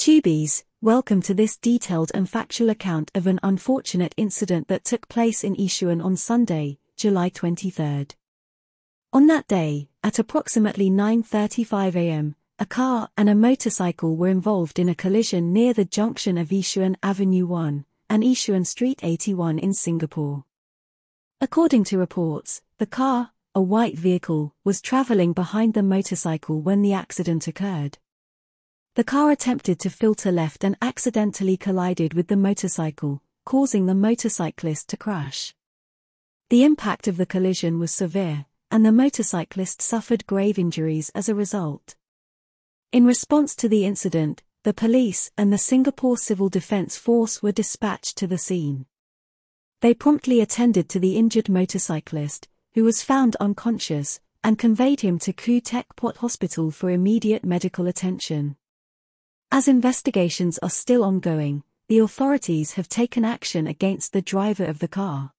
Tubies, welcome to this detailed and factual account of an unfortunate incident that took place in Yishun on Sunday, July 23. On that day, at approximately 9.35 am, a car and a motorcycle were involved in a collision near the junction of Yishun Avenue 1 and Yishun Street 81 in Singapore. According to reports, the car, a white vehicle, was traveling behind the motorcycle when the accident occurred. The car attempted to filter left and accidentally collided with the motorcycle, causing the motorcyclist to crash. The impact of the collision was severe, and the motorcyclist suffered grave injuries as a result. In response to the incident, the police and the Singapore Civil Defence Force were dispatched to the scene. They promptly attended to the injured motorcyclist, who was found unconscious, and conveyed him to Khoo Teck Puat Hospital for immediate medical attention. As investigations are still ongoing, the authorities have taken action against the driver of the car.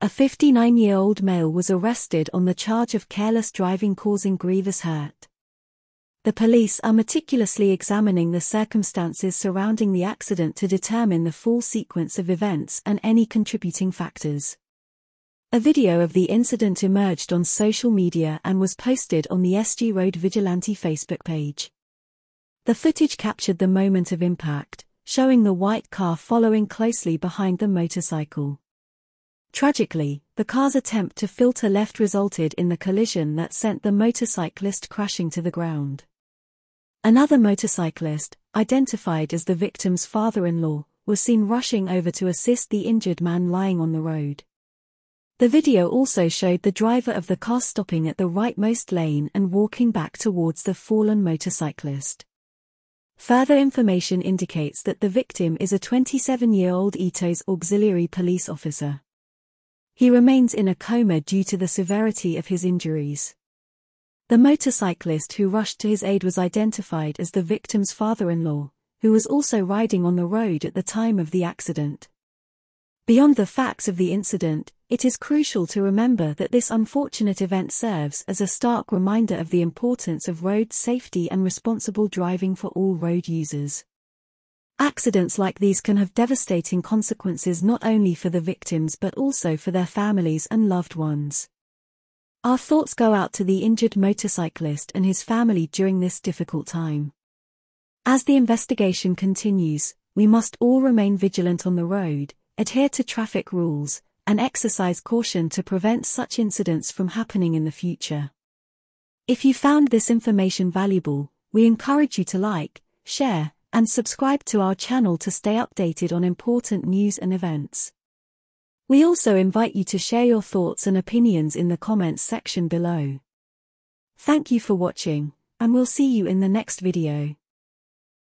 A 59-year-old male was arrested on the charge of careless driving causing grievous hurt. The police are meticulously examining the circumstances surrounding the accident to determine the full sequence of events and any contributing factors. A video of the incident emerged on social media and was posted on the SG Road Vigilante Facebook page. The footage captured the moment of impact, showing the white car following closely behind the motorcycle. Tragically, the car's attempt to filter left resulted in the collision that sent the motorcyclist crashing to the ground. Another motorcyclist, identified as the victim's father-in-law, was seen rushing over to assist the injured man lying on the road. The video also showed the driver of the car stopping at the rightmost lane and walking back towards the fallen motorcyclist. Further information indicates that the victim is a 27-year-old Aetos auxiliary police officer. He remains in a coma due to the severity of his injuries. The motorcyclist who rushed to his aid was identified as the victim's father-in-law, who was also riding on the road at the time of the accident. Beyond the facts of the incident, it is crucial to remember that this unfortunate event serves as a stark reminder of the importance of road safety and responsible driving for all road users. Accidents like these can have devastating consequences not only for the victims but also for their families and loved ones. Our thoughts go out to the injured motorcyclist and his family during this difficult time. As the investigation continues, we must all remain vigilant on the road, adhere to traffic rules, and exercise caution to prevent such incidents from happening in the future. If you found this information valuable, we encourage you to like, share, and subscribe to our channel to stay updated on important news and events. We also invite you to share your thoughts and opinions in the comments section below. Thank you for watching, and we'll see you in the next video.